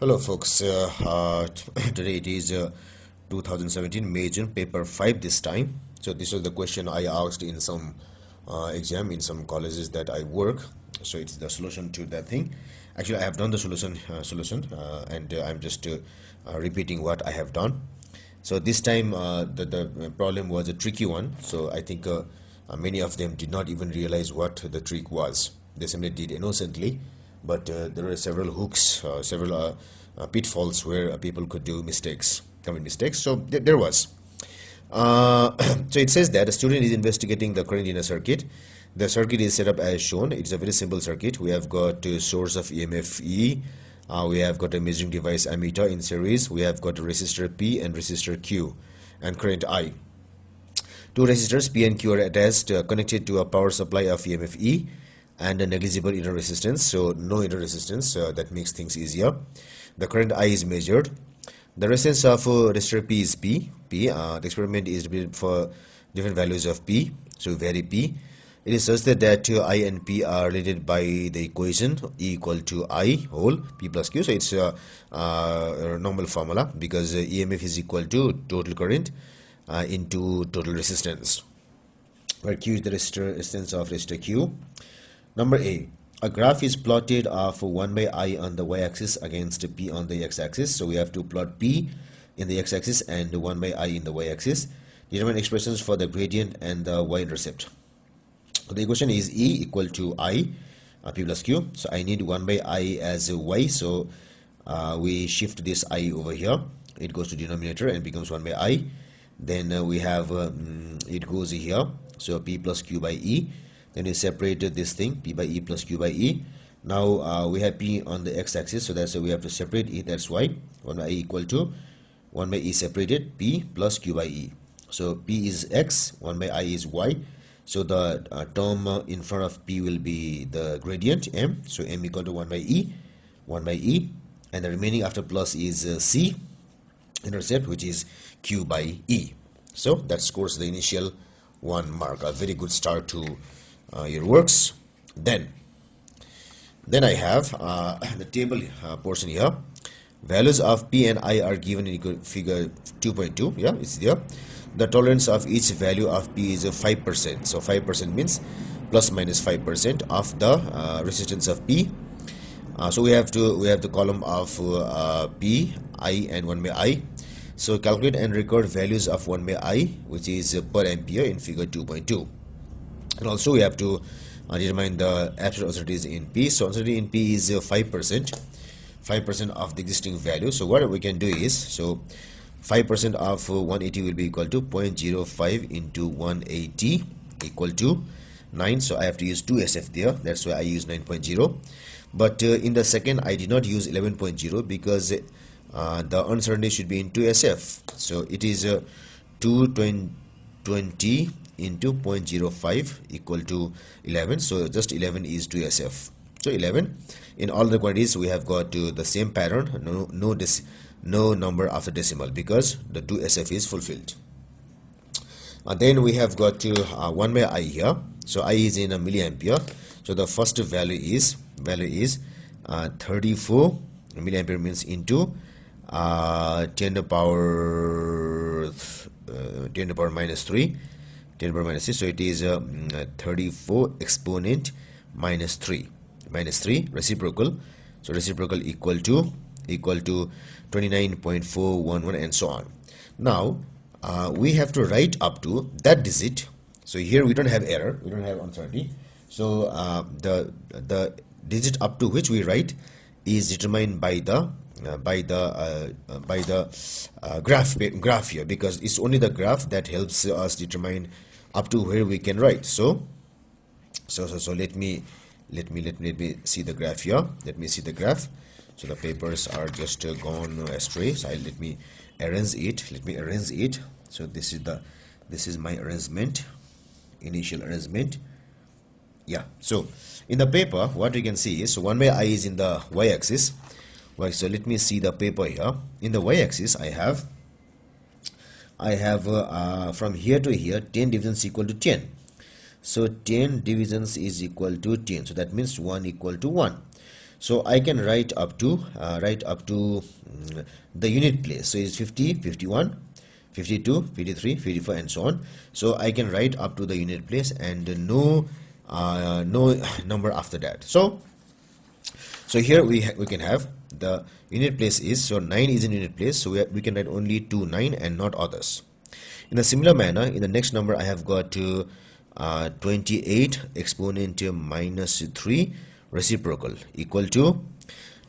Hello folks, uh, uh, today it is uh, 2017 May June paper 5 this time. So this was the question I asked in some uh, exam in some colleges that I work. So it's the solution to that thing. Actually I have done the solution uh, solution uh, and I'm just repeating what I have done. So this time the, the problem was a tricky one. So I think many of them did not even realize what the trick was. They simply did innocently but uh, there are several hooks, uh, several uh, pitfalls where people could do mistakes, commit mistakes. So th there was. so it says that a student is investigating the current in a circuit. The circuit is set up as shown. It's a very simple circuit. We have got a source of EMF E. Uh, we have got a measuring device ammeter in series. We have got a resistor P and resistor Q and current I. Two resistors P and Q are attached, uh, connected to a power supply of EMF E and a negligible inner resistance so no inner resistance uh, that makes things easier. The current I is measured. The resistance of uh, resistor P is P. P uh, the experiment is for different values of P so vary P. It is such that, that uh, I and P are related by the equation E equal to I whole P plus Q. So it's a, a normal formula because uh, EMF is equal to total current uh, into total resistance. Where Q is the resistor resistance of resistor Q Number A. A graph is plotted of 1 by i on the y-axis against p on the x-axis. So we have to plot p in the x-axis and 1 by i in the y-axis. Determine expressions for the gradient and the y-intercept. So the equation is E equal to I, uh, P plus Q. So I need 1 by I as Y. So uh, we shift this I over here. It goes to denominator and becomes 1 by I. Then uh, we have, um, it goes here. So P plus Q by E then we separated this thing p by e plus q by e. Now uh, we have p on the x-axis so that's why we have to separate e that's why. 1 by e equal to 1 by e separated p plus q by e. So p is x 1 by i is y. So the uh, term in front of p will be the gradient m. So m equal to 1 by e 1 by e. And the remaining after plus is uh, c intercept which is q by e. So that scores the initial one mark. A very good start to your works. Then then I have uh, the table uh, portion here. Values of P and I are given in figure 2.2 yeah it's there. The tolerance of each value of P is 5% so 5% means plus minus 5% of the uh, resistance of P. Uh, so we have to we have the column of uh, P I and 1 by I. So calculate and record values of 1 by I which is per ampere in figure 2.2 and also we have to uh, determine the absolute uncertainties in P. So uncertainty in P is 5% uh, 5% of the existing value. So what we can do is so 5% of uh, 180 will be equal to 0.05 into 180 equal to 9 so I have to use 2 SF there. That's why I use 9.0 but uh, in the second I did not use 11.0 because uh, the uncertainty should be in 2 SF so it is uh, 220 into 0.05 equal to 11 so just 11 is 2sf so 11 in all the quantities we have got to the same pattern. No no this no number after decimal because the 2sf is fulfilled. And then we have got to uh, 1 by i here. So i is in a milliampere. So the first value is value is uh, 34 milliampere means into uh, 10 to the power uh, 10 to the power minus 3 10 power minus 6 so it is mm, uh 34 exponent minus 3 minus 3 reciprocal. So reciprocal equal to equal to 29.411 and so on. Now uh, we have to write up to that digit. So here we don't have error. We don't have uncertainty so uh, the the digit up to which we write is determined by the uh, by the uh, uh by the uh, graph graph here because it's only the graph that helps us determine up to where we can write. So so so, so let me let me let me let me see the graph here. Let me see the graph. So the papers are just uh, gone astray. So I, let me arrange it. Let me arrange it. So this is the this is my arrangement initial arrangement. Yeah. So in the paper what you can see is so one way i is in the y-axis. So let me see the paper here. In the y-axis i have I have uh, from here to here 10 divisions equal to 10 so 10 divisions is equal to 10 so that means 1 equal to 1 so I can write up to uh, write up to mm, the unit place. So it's 50 51 52 53 54 and so on. So I can write up to the unit place and no uh, no number after that. So so here we we can have the unit place is so 9 is in unit place so we, we can write only 2 9 and not others. In a similar manner in the next number I have got uh, 28 exponent minus 3 reciprocal equal to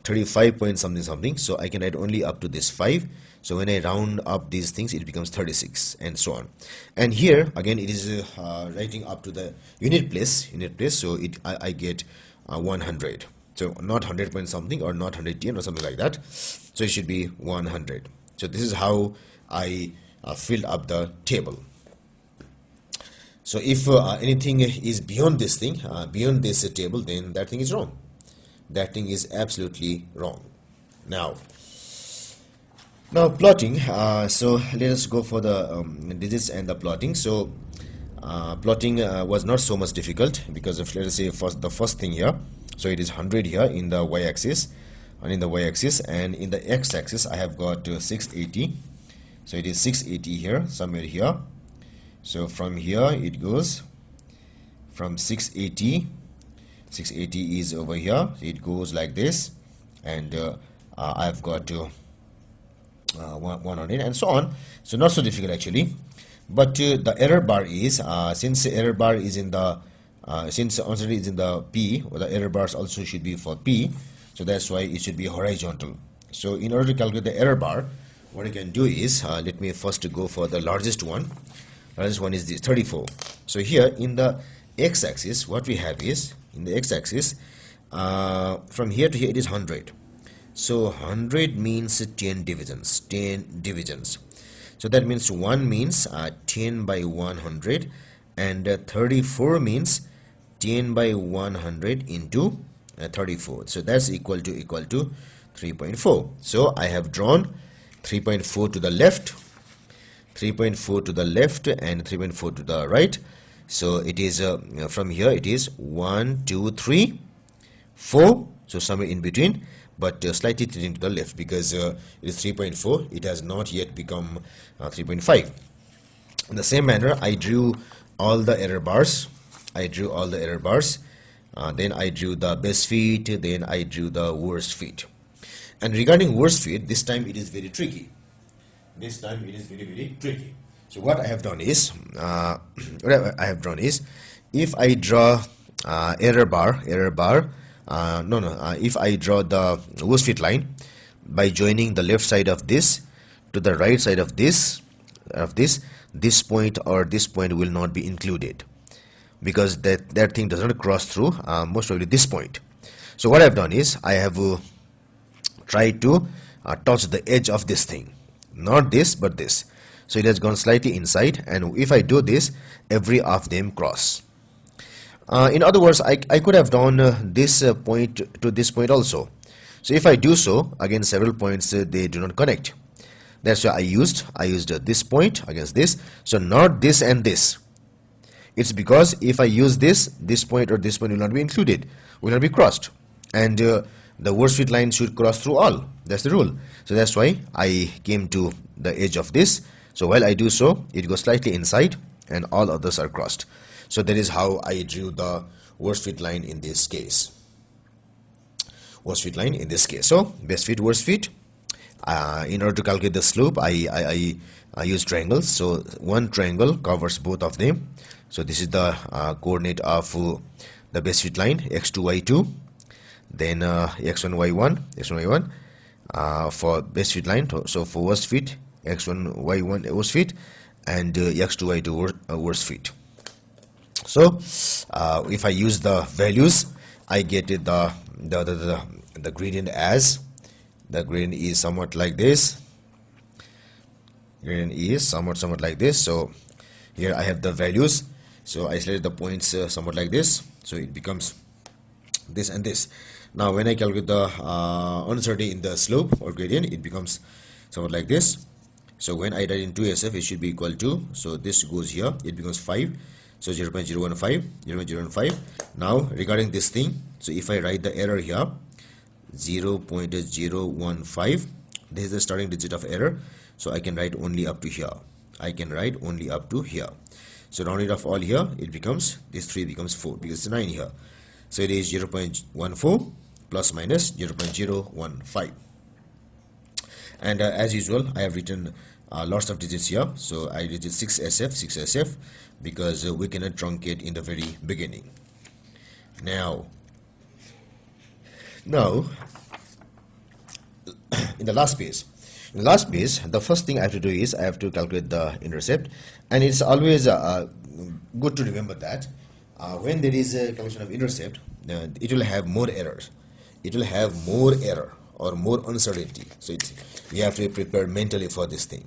35 point something something. So I can write only up to this 5 so when I round up these things it becomes 36 and so on. And here again it is uh, writing up to the unit place unit place so it I, I get uh, 100 so not 100 point something or not 110 or something like that. So it should be 100 so this is how I uh, filled up the table. So if uh, anything is beyond this thing uh, beyond this table then that thing is wrong. That thing is absolutely wrong. Now now plotting uh, so let us go for the um, digits and the plotting. So uh, plotting uh, was not so much difficult because of let us say first the first thing here so it is 100 here in the y-axis and in the y-axis and in the x-axis I have got uh, 680 so it is 680 here somewhere here. So from here it goes from 680 680 is over here. It goes like this and uh, uh, I've got to uh, on it and so on. So not so difficult actually. But uh, the error bar is uh, since the error bar is in the uh, since uncertainty is in the P the error bars also should be for P. So that's why it should be horizontal. So in order to calculate the error bar what I can do is uh, let me first go for the largest one. Largest one is the 34 so here in the x-axis what we have is in the x-axis uh, from here to here it is 100 so 100 means 10 divisions 10 divisions. So that means 1 means uh, 10 by 100 and uh, 34 means 10 by 100 into uh, 34 so that's equal to equal to 3.4 so I have drawn 3.4 to the left 3.4 to the left and 3.4 to the right. So it is uh, from here it is 1 2 3 4 so somewhere in between but uh, slightly tilting to the left because uh, it is 3.4 it has not yet become uh, 3.5 in the same manner I drew all the error bars I drew all the error bars. Uh, then I drew the best fit then I drew the worst fit and regarding worst fit this time it is very tricky. This time it is very very tricky. So what I have done is uh, what I have drawn is if I draw uh, error bar error bar uh, no no uh, if I draw the worst fit line by joining the left side of this to the right side of this of this this point or this point will not be included because that that thing does not cross through uh, most probably this point. So what I've done is I have uh, tried to uh, touch the edge of this thing. Not this but this. So it has gone slightly inside and if I do this every of them cross. Uh, in other words I, I could have done uh, this uh, point to this point also. So if I do so again several points they do not connect. That's why I used I used this point against this. So not this and this it's because if I use this this point or this point will not be included will not be crossed. And uh, the worst fit line should cross through all. That's the rule. So that's why I came to the edge of this. So while I do so it goes slightly inside and all others are crossed. So that is how I drew the worst fit line in this case. Worst fit line in this case. So best fit worst fit uh, in order to calculate the slope I, I, I, I use triangles. So one triangle covers both of them. So this is the uh, coordinate of uh, the best fit line x2 y2 then uh, x1 y1 x1 y1 uh, for best fit line. So for worst fit x1 y1 worst fit and uh, x2 y2 worst, uh, worst fit. So uh, if I use the values I get the the, the, the, the gradient as the gradient is somewhat like this. Gradient is somewhat somewhat like this. So here I have the values. So I select the points uh, somewhat like this. So it becomes this and this. Now when I calculate the uh, uncertainty in the slope or gradient it becomes somewhat like this. So when I write in 2SF it should be equal to so this goes here. It becomes 5 so 0 0.015 0 0.015 now regarding this thing so if I write the error here 0.015 this is the starting digit of error. So I can write only up to here. I can write only up to here. So round it off all here it becomes this 3 becomes 4 because it's 9 here. So it is 0.14 plus minus 0.015 and uh, as usual I have written uh, lots of digits here. So I did 6SF 6SF because uh, we cannot truncate in the very beginning. Now now in the last piece. In the last piece the first thing I have to do is I have to calculate the intercept. And it's always uh, good to remember that uh, when there is a calculation of intercept uh, it will have more errors. It will have more error or more uncertainty. So it's you have to be prepared mentally for this thing.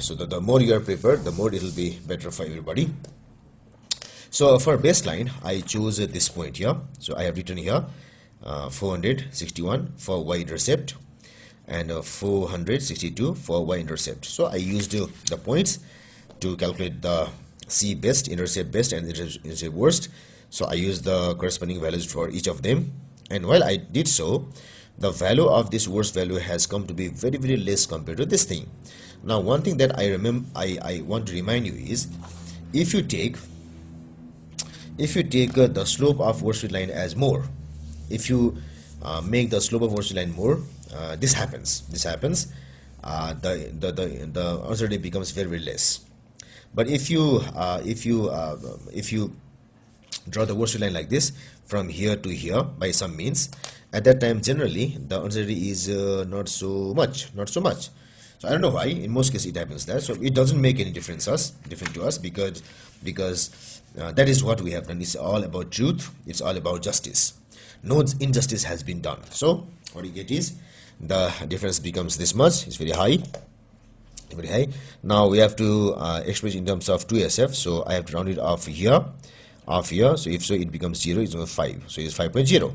So the, the more you are prepared the more it will be better for everybody so for baseline I choose this point here. So I have written here uh, 461 for y-intercept and uh, 462 for y-intercept so I used uh, the points to calculate the C best, intercept best and intercept worst. So I used the corresponding values for each of them. And while I did so the value of this worst value has come to be very very less compared to this thing. Now one thing that I remember I, I want to remind you is if you take if you take uh, the slope of worst line as more if you uh, make the slope of worst line more uh, this happens. This happens. The, the the the uncertainty becomes very very less. But if you if you if you draw the worst line like this from here to here by some means at that time generally the uncertainty is uh, not so much not so much. So I don't know why. In most cases it happens there. So it doesn't make any difference us different to us because because uh, that is what we have done. It's all about truth. It's all about justice. No injustice has been done. So what you get is the difference becomes this much. It's very high. Very high. Now we have to uh, express in terms of 2sf so i have to round it off here. Off here. So if so it becomes 0 it's over 5 so it's 5.0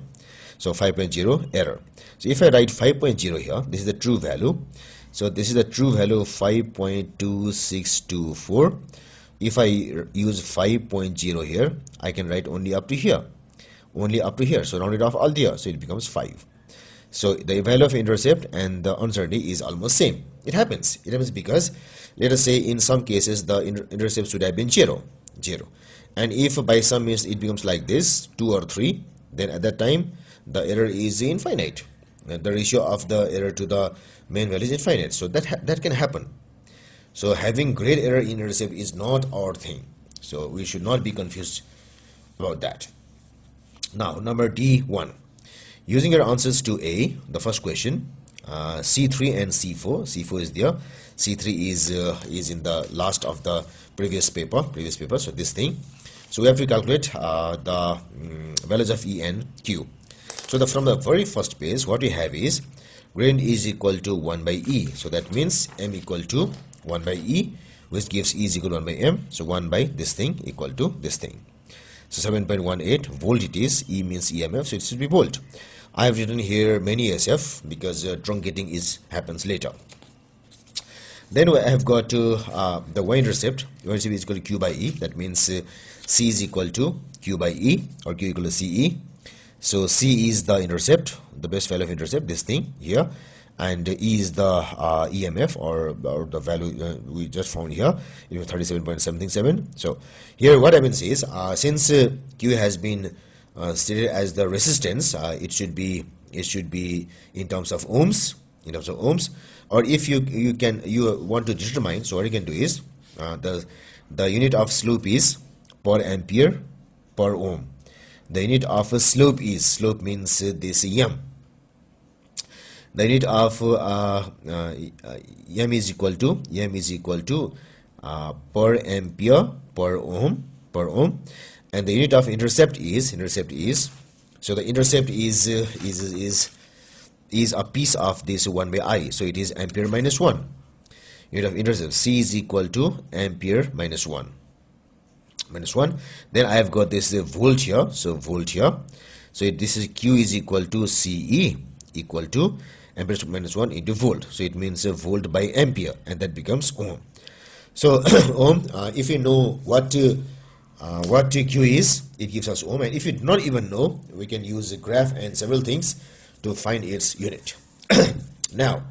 so 5.0 error. So if i write 5.0 here this is the true value. So this is the true value of 5.2624 if i use 5.0 here i can write only up to here. Only up to here. So round it off all here so it becomes 5 so the value of intercept and the uncertainty is almost same. It happens. It happens because let us say in some cases the inter intercept should have been 0 0 and if by some means it becomes like this 2 or 3 then at that time the error is infinite. The ratio of the error to the main value is infinite. So that that can happen so having great error in intercept is not our thing. So we should not be confused about that. Now number D1 using your answers to A the first question uh, C3 and C4 C4 is there. C3 is uh, is in the last of the previous paper previous paper so this thing. So we have to calculate uh, the um, values of E and Q. So the from the very first page what we have is gradient is equal to 1 by E. So that means M equal to 1 by E which gives E is equal to 1 by M. So 1 by this thing equal to this thing. So 7.18 volt it is. E means EMF so it should be volt. I have written here many SF because uh, truncating is happens later. Then I have got uh, the y-intercept y-intercept is equal to Q by E. That means uh, C is equal to Q by E or Q equal to CE so C is the intercept the best value of intercept this thing here. And E is the uh, EMF or, or, the value uh, we just found here it was 37.77 so here what happens is uh, since uh, Q has been uh, stated as the resistance uh, it should be it should be in terms of ohms in terms of ohms. Or if you you can you want to determine so what you can do is the the unit of slope is per ampere per ohm the unit of slope is slope means this m the unit of uh, uh, m is equal to m is equal to uh, per ampere per ohm per ohm. And the unit of intercept is intercept is so the intercept is uh, is is is a piece of this 1 by i. So it is ampere minus 1 unit of intercept c is equal to ampere minus 1 minus 1 then i have got this uh, volt here. So volt here. So this is q is equal to ce equal to ampere to minus 1 into volt. So it means a volt by ampere and that becomes ohm. So ohm uh, if you know what uh, uh, what q is it gives us ohm. And if you do not even know we can use a graph and several things to find its unit. Now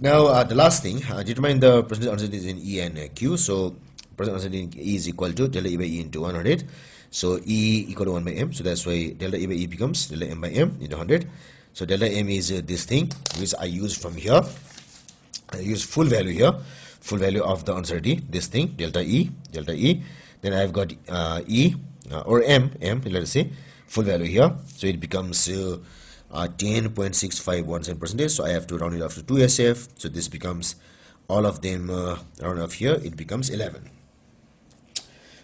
now uh, the last thing uh, determine the percentage uncertainty in e and q. So percent uncertainty is equal to delta e by e into 100 so e equal to 1 by m. So that's why delta e by e becomes delta m by m into 100 so delta m is uh, this thing which i use from here. I use full value here. Full value of the uncertainty. This thing delta e delta e. Then i've got uh, e uh, or m m let's say. Full value here. So it becomes uh, uh, 10.651 percentage so i have to round it off to 2 sf so this becomes all of them uh, round off here it becomes 11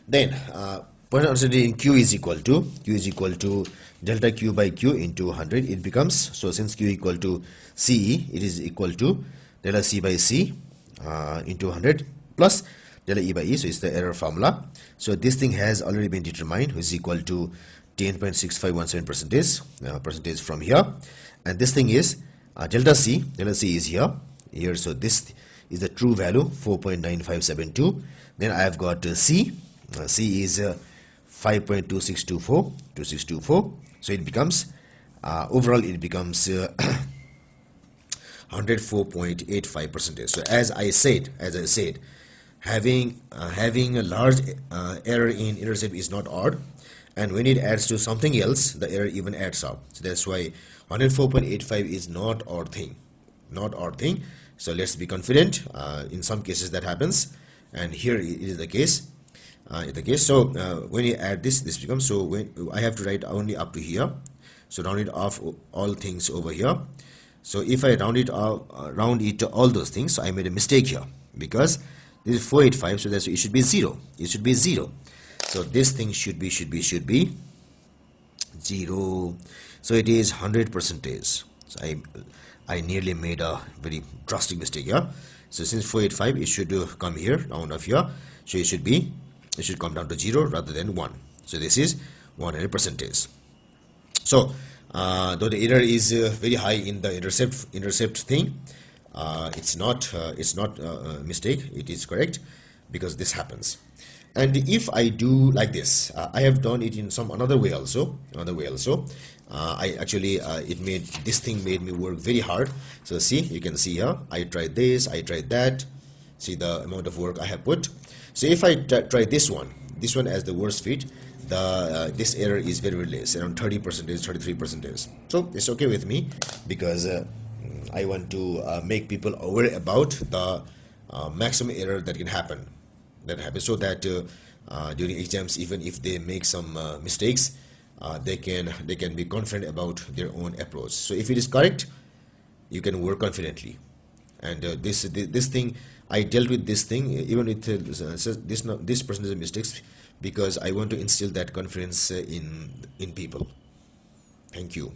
then uh, point in q is equal to q is equal to delta q by q into 100 it becomes so since q equal to ce it is equal to delta c by c uh, into 100 plus delta e by e so it's the error formula. So this thing has already been determined which is equal to 10.6517 percentage uh, percentage from here. And this thing is uh, delta c delta c is here here. So this is the true value 4.9572 then i have got uh, c c is uh, 5.2624 2624 so it becomes uh, overall it becomes 104.85 percentage so as i said as i said having uh, having a large uh, error in intercept is not odd. And when it adds to something else the error even adds up. So that's why 104.85 is not odd thing. Not odd thing. So let's be confident uh, in some cases that happens. And here it is the case uh, the case so uh, when you add this this becomes so when I have to write only up to here. So round it off all things over here. So if I round it off uh, round it to all those things so I made a mistake here. Because this is 485 so that's it should be 0 it should be 0 so this thing should be should be should be 0 so it is 100 percentage. So I I nearly made a very drastic mistake here. So since 485 it should come here round off here. So it should be it should come down to 0 rather than 1 so this is 100 percentage. So uh, though the error is uh, very high in the intercept intercept thing uh, it's not uh, it's not a mistake. It is correct because this happens. And if I do like this uh, I have done it in some another way also another way also. Uh, I actually uh, it made this thing made me work very hard. So see you can see here I tried this I tried that. See the amount of work I have put so if I try this one this one as the worst fit the uh, this error is very, very less around 30 percentage 33 percentage. So it's okay with me because uh, I want to uh, make people aware about the uh, maximum error that can happen that happens so that uh, uh, during exams even if they make some mistakes they can they can be confident about their own approach. So if it is correct you can work confidently. And this this thing I dealt with this thing even with uh, this this percentage mistakes because I want to instill that confidence in in people. Thank you.